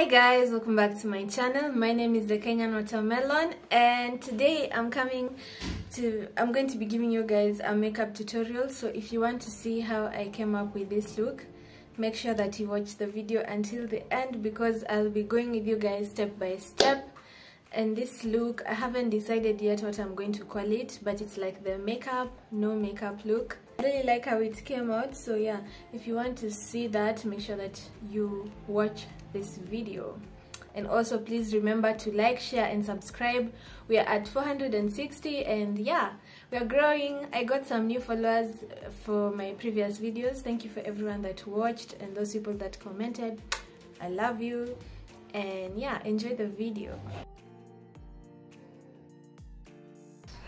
Hi guys, welcome back to my channel. My name is the Kenyan Watermelon and today I'm coming to I'm going to be giving you guys a makeup tutorial. So if you want to see how I came up with this look, make sure that you watch the video until the end because I'll be going with you guys step by step. And this look, I haven't decided yet what I'm going to call it, but it's like the makeup, no makeup look. Really like how it came out, so yeah, if you want to see that, make sure that you watch this video. And also please remember to like share and subscribe. We are at 460 and yeah we are growing. I got some new followers uh, for my previous videos. Thank you for everyone that watched and those people that commented. I love you. And yeah enjoy the video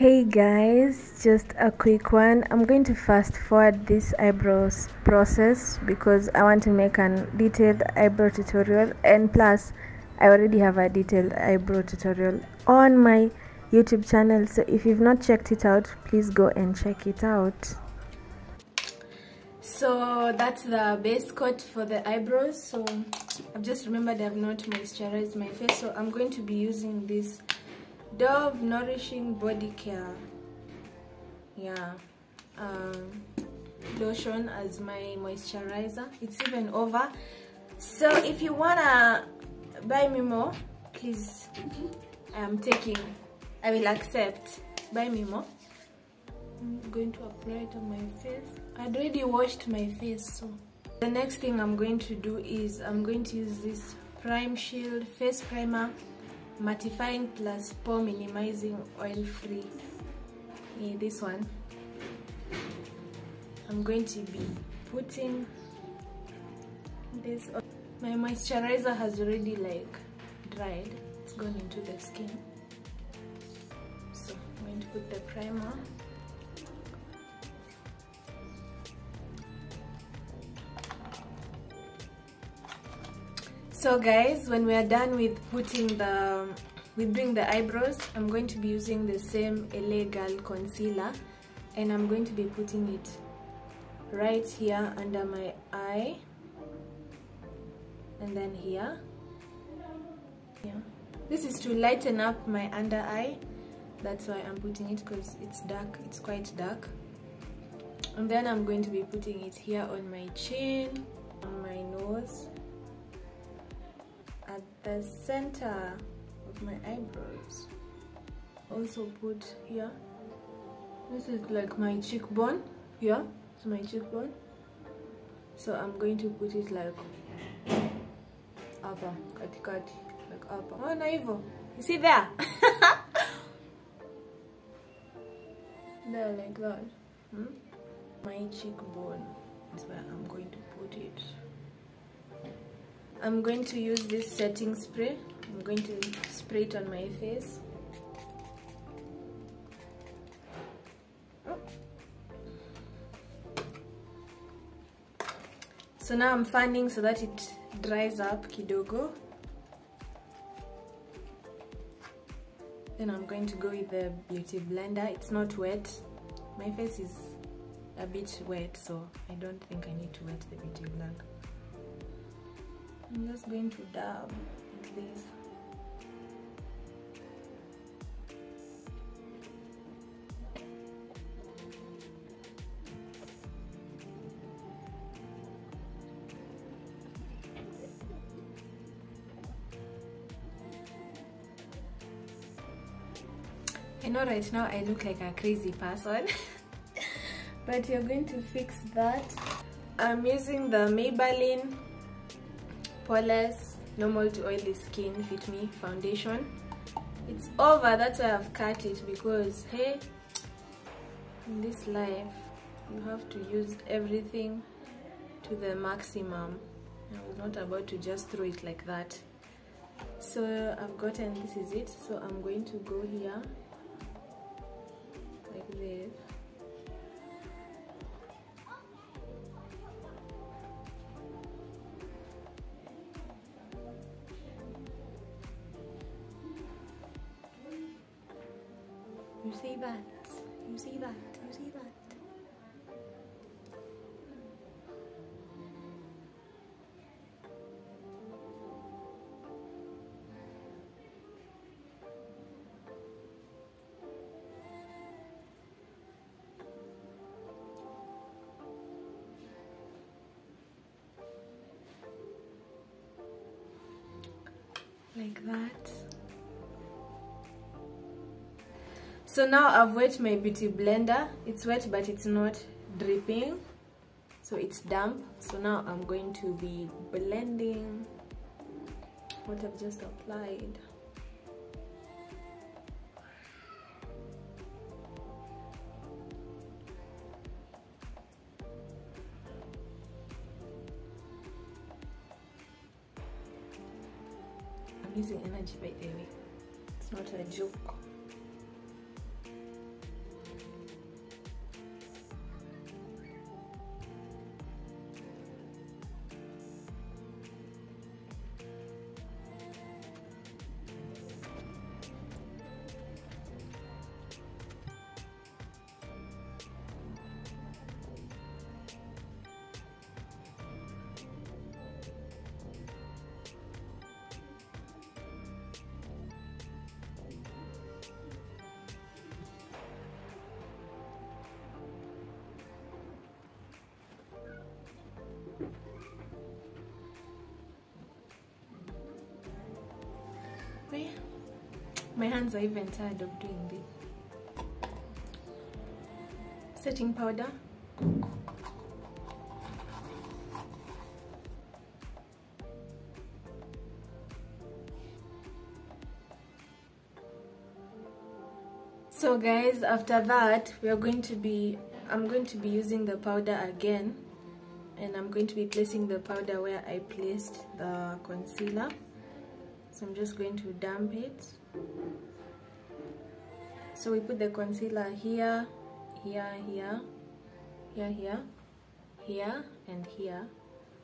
Hey guys, just a quick one. I'm going to fast forward this eyebrows process because I want to make a detailed eyebrow tutorial and plus I already have a detailed eyebrow tutorial on my YouTube channel. So if you've not checked it out, please go and check it out. So that's the base coat for the eyebrows. So I've just remembered I've not moisturized my face. So I'm going to be using this Dove Nourishing Body Care. Yeah. Um, lotion as my moisturizer. It's even over. So if you wanna buy me more, please, I am taking, I will accept. Buy me more. I'm going to apply it on my face. I'd already washed my face, so. The next thing I'm going to do is I'm going to use this Prime Shield Face Primer mattifying plus pore minimizing oil free. Yeah, this one. I'm going to be putting this on. my moisturizer has already like dried. It's gone into the skin. So I'm going to put the primer so guys when we are done with putting the with doing the eyebrows i'm going to be using the same L.A. Girl concealer and i'm going to be putting it right here under my eye and then here. Yeah. This is to lighten up my under eye. That's why i'm putting it because it's dark it's quite dark. And then i'm going to be putting it here on my chin on my nose the center of my eyebrows. Also put here. This is like my cheekbone. Here it's my cheekbone. So i'm going to put it like upper katikati like upper. Oh na hivyo you see there? There like that. Hmm? my cheekbone is where i'm going to put it I'm going to use this setting spray. I'm going to spray it on my face. So now I'm fanning so that it dries up kidogo. Then I'm going to go with the beauty blender. It's not wet. My face is a bit wet so I don't think I need to wet the beauty blender. I'm just going to dab this. I know right now I look like a crazy person but you're going to fix that I'm using the Maybelline poreless normal to oily skin fit me foundation. It's over that's why i've cut it because hey in this life you have to use everything to the maximum. I was not about to just throw it like that. So i've gotten this is it. So i'm going to go here like this You see that? You see that? You see that? like that so now I've wet my beauty blender. It's wet but it's not dripping. So it's damp. So now I'm going to be blending what I've just applied. I'm using energy by the way. It's not a joke My hands are even tired of doing this. Setting powder. So guys, after that, we are going to be, I'm going to be using the powder again. And I'm going to be placing the powder where I placed the concealer so I'm just going to damp it. So we put the concealer here here here here here here and here.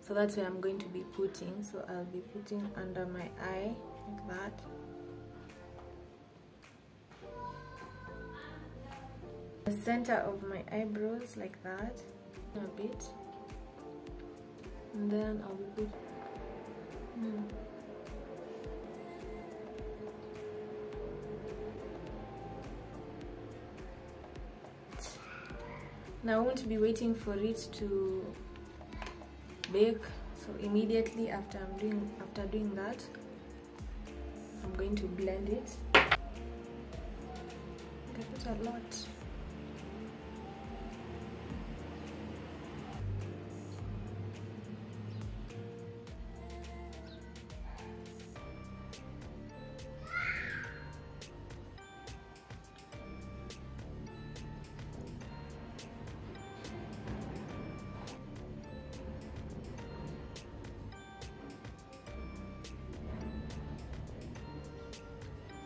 So that's where I'm going to be putting. So I'll be putting under my eye like that. The center of my eyebrows like that a bit. And then I'll be putting hmm. Now I won't be waiting for it to bake. So immediately after I'm doing after doing that I'm going to blend it. I put a lot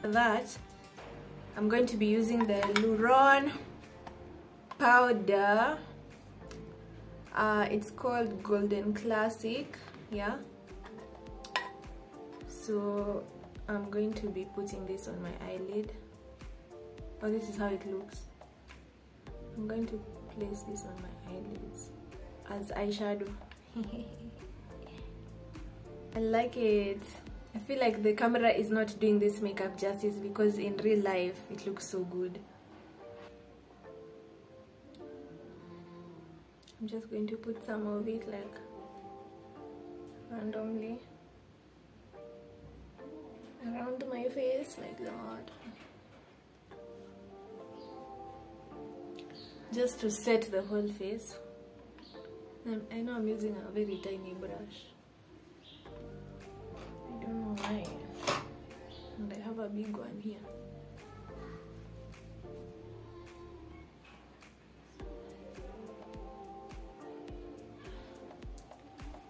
that I'm going to be using the Luron powder. Uh, it's called Golden Classic yeah. So I'm going to be putting this on my eyelid. Oh this is how it looks. I'm going to place this on my eyelids as eyeshadow. I like it I feel like the camera is not doing this makeup justice because in real life it looks so good. I'm just going to put some of it like randomly around my face like that. Just to set the whole face. I know I'm using a very tiny brush and I have a big one here.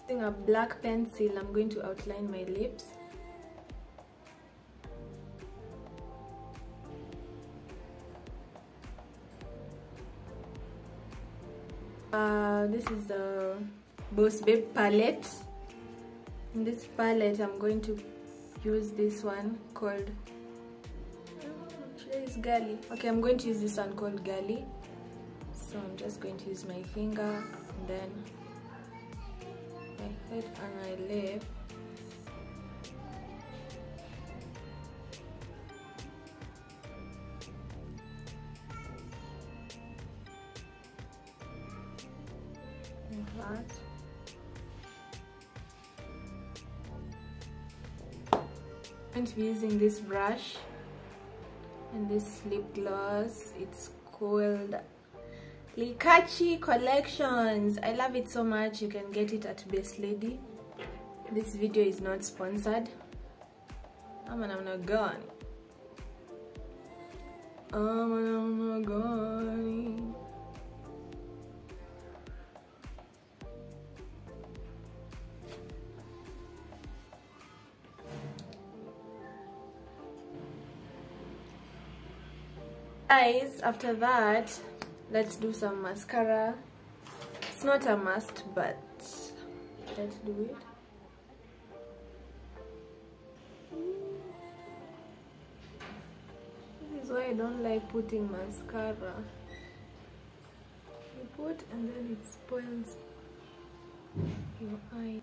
Using a black pencil I'm going to outline my lips. Uh, this is the Boss Babe palette. In this palette I'm going to use this one called is Gali okay I'm going to use this one called Gali so I'm just going to use my finger and then my head and my lip. Like that going to be using this brush and this lip gloss. It's called Likachi Collections. I love it so much. You can get it at Best Lady. This video is not sponsored. I'm gone I'm not gone eyes. After that let's do some mascara. It's not a must but let's do it. This is why I don't like putting mascara. You put and then it spoils your eye.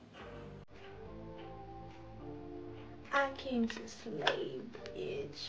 I came to slay bitch